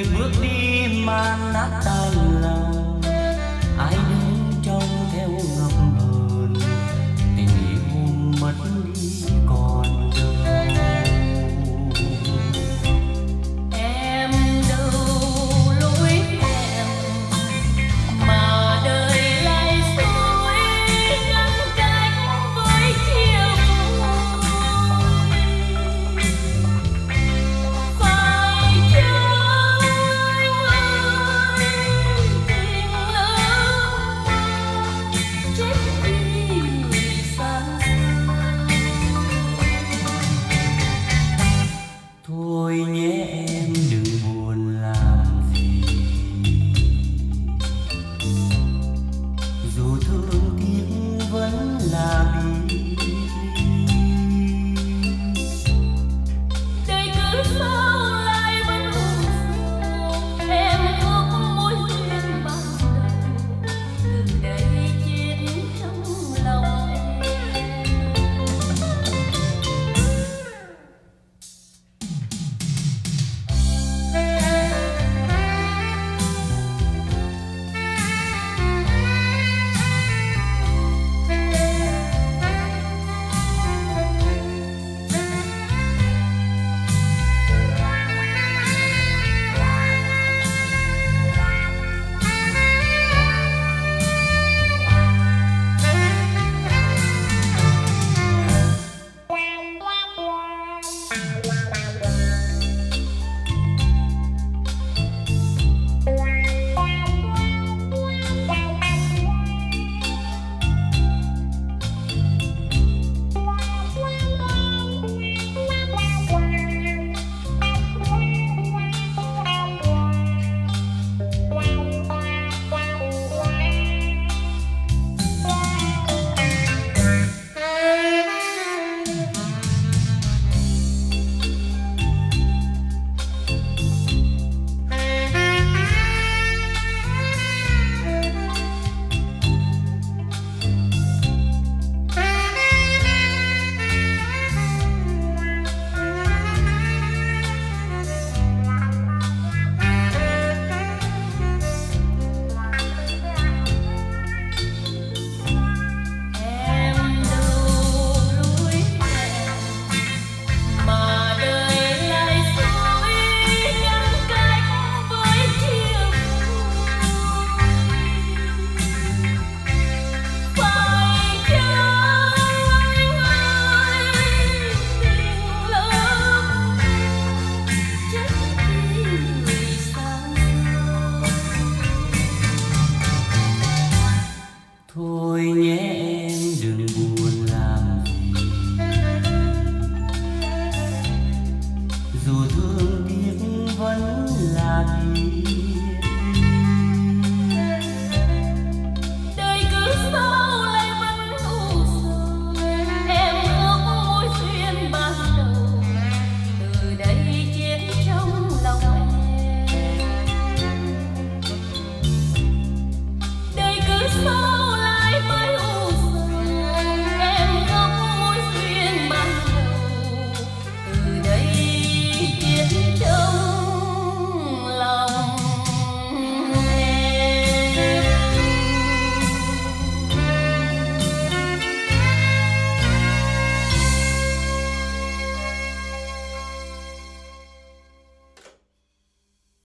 người bước đi mà nát tan lòng. thít vẫn là mình You.